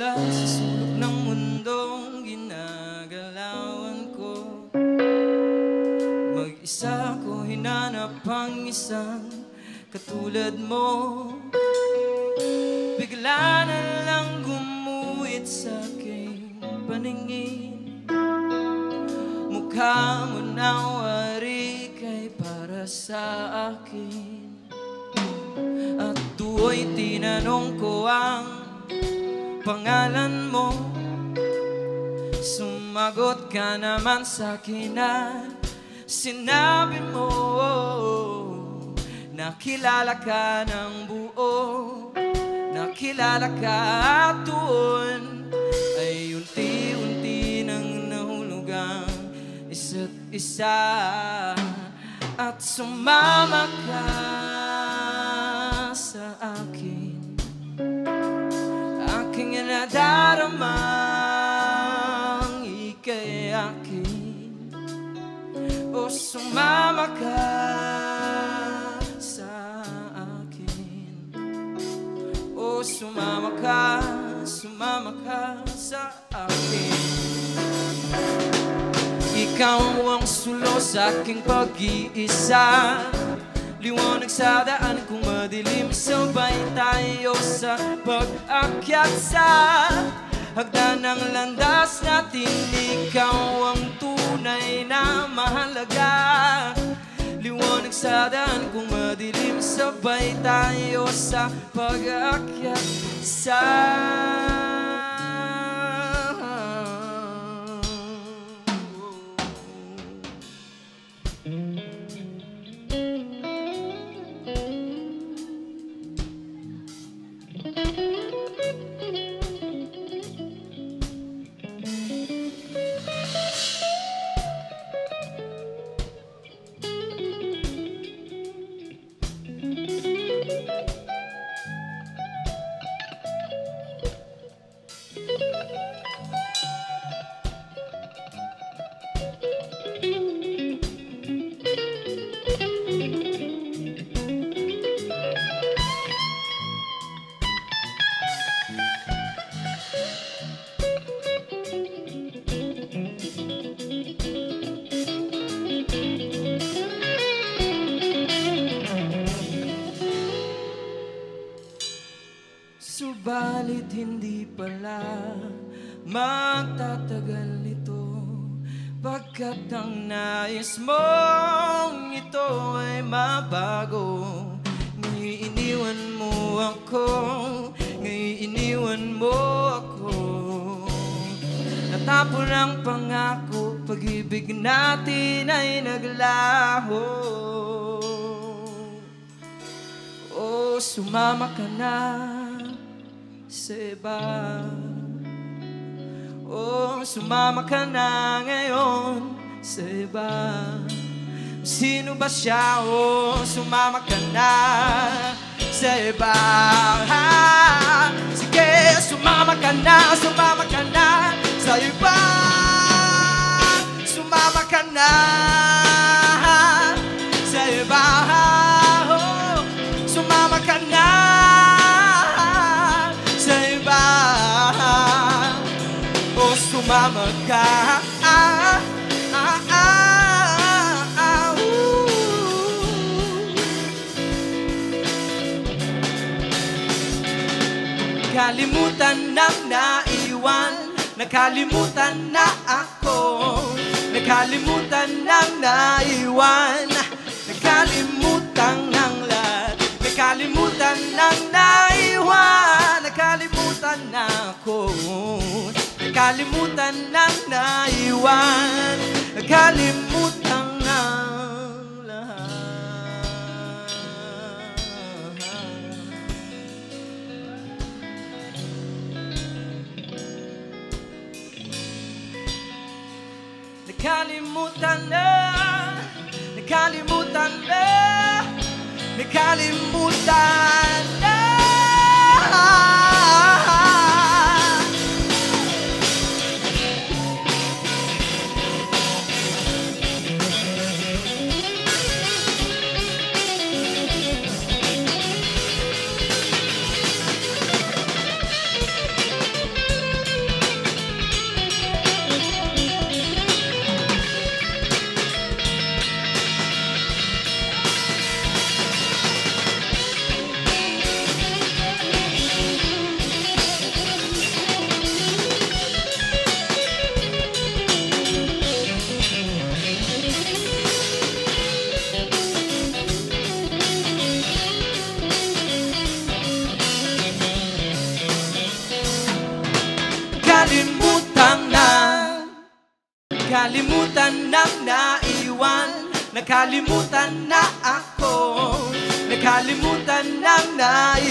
Mula sa sulok ng mundong ginagalawan ko. Mag-isa ko hinanap ang isang katulad mo. Bigla na lang gumuhit sa aking paningin. Mukha mo na wari kay para sa akin. At tuwa'y tinanong ko ang pangalan mo. Sumagot ka naman sa akin at sinabi mo Nakilala ka ng buo. Nakilala ka at doon Ay unti-unti nang nahulog ang isa't isa. At sumama ka sa akin nadaramang ika'y akin O sumama ka sa akin. O sumama ka, sumama ka sa akin. Ikaw ang sulo sa aking pag-iisa Liwanag sa daan kung madilim. Sabay tayo sa pag-akyat sa Hagdan ng landas natin. Ikaw ang tunay na mahalaga. Liwanag sa daan kung madilim. Sabay tayo sa pag-akyat sa Hindi pala magtatagal ito Pagkat ang nais mong ito ay mabago. Ngayon iniwan mo ako Ngayon iniwan mo ako. Natapon ang pangako Pag-ibig natin ay naglaho. Oh, sumama ka na sa iba. Oh, sumama ka na ngayon sa iba. Sino ba siya? Oh, sumama ka na sa iba. Sige, sumama ka na, sumama ka na sa iba. Sumama ka na O sumama ka. Ah, ah, ah, ah, ooh. Kalimutan nang naiwan. Nakalimutan na ako. Nakalimutan nang naiwan. Nakalimutan ng Nakalimutan nang naiwan Nakalimutan ng lahat. Nakalimutan na. Nakalimutan na. Nakalimutan Nakalimutan na. Nakalimutan na naiwan. Nakalimutan na ako. Nakalimutan na naiwan.